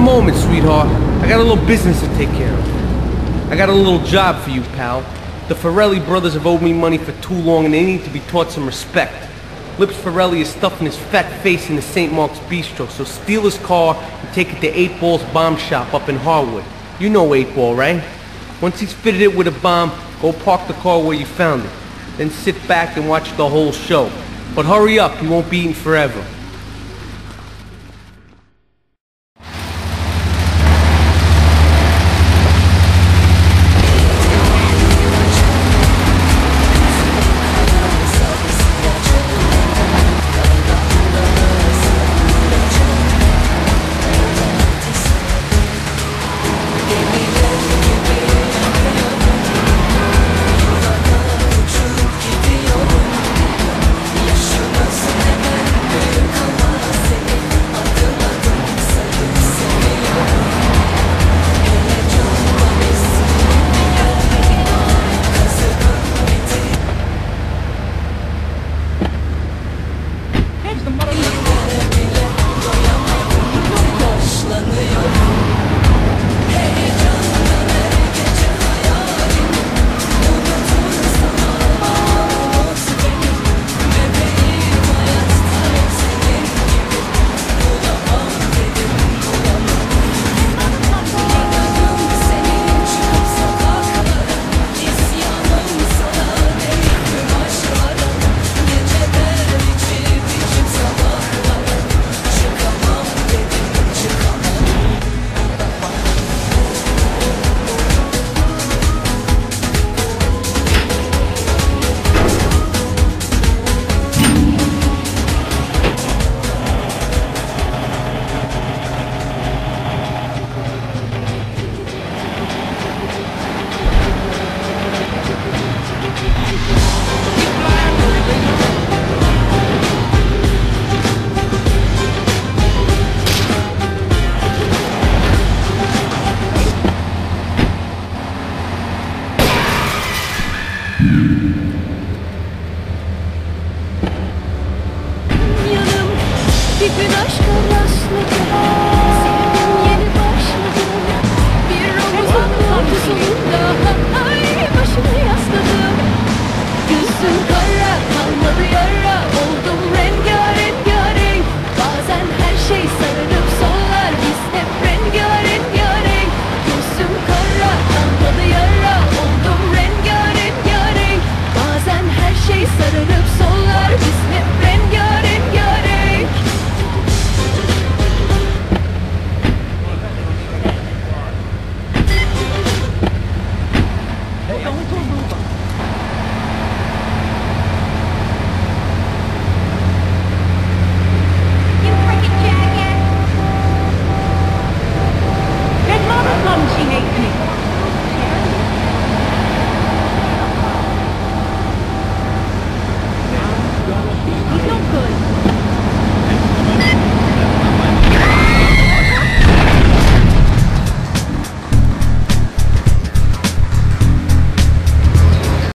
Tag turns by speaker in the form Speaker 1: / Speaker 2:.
Speaker 1: moment, sweetheart. I got a little business to take care of. I got a little job for you, pal. The Forelli brothers have owed me money for too long and they need to be taught some respect. Lips Forelli is stuffing his fat face in the St. Mark's Bistro, so steal his car and take it to 8 Ball's bomb shop up in Harwood. You know 8 Ball, right? Once he's fitted it with a bomb, go park the car where you found it. Then sit back and watch the whole show. But hurry up, you won't be eating forever.